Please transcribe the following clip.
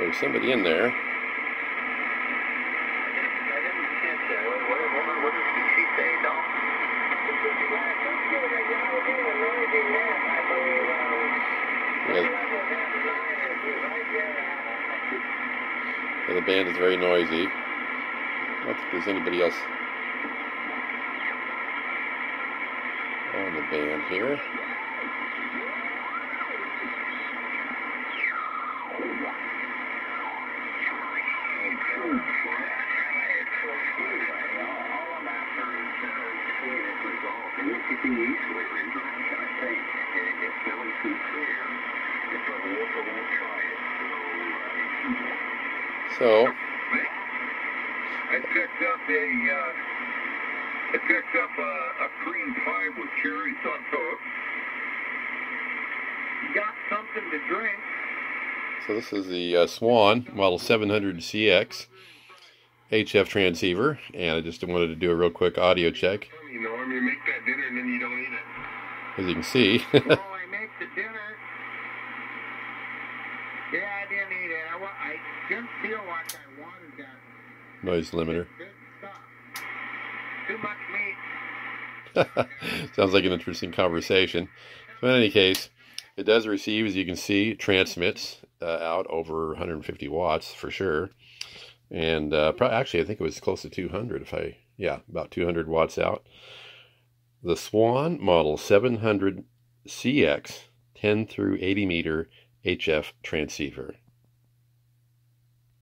There's somebody in there. Yeah. the band is very noisy. I don't think there's anybody else on the band here. So, I picked up a, uh, I picked up a, a cream pie with cherries on top. Got something to drink. so this is the uh, Swan Model 700 CX HF transceiver, and I just wanted to do a real quick audio check. You know, I mean, make that dinner and then you don't eat it. As you can see, well, I make the dinner. Yeah, I didn't eat it. I, wa- I didn't feel like I wanted that. noise limiter. Too much meat. Sounds like an interesting conversation. So in any case, it does receive, as you can see, transmits uh, out over 150 watts for sure. And uh, pro- actually, I think it was close to 200. If I, yeah, about 200 watts out. The Swan Model 700 CX 10 through 80 meter HF transceiver.